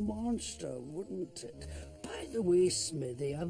monster, wouldn't it? By the way, Smithy, I've